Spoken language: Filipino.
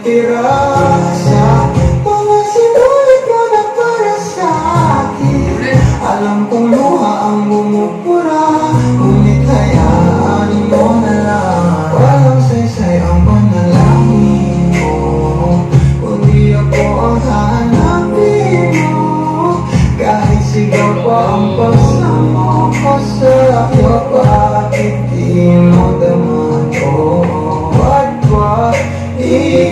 nagtira sa mga sinulit mo na para sa akin. Alam kong luha ang mumupura Ngunit hayaan mo na lang. Walang saysay ang panalangin mo. Kundi ako ang hanapin mo. Kahit sigaw pa ang pasa mo Ko sa iyo bakit di mo dama ko Wag, wag, di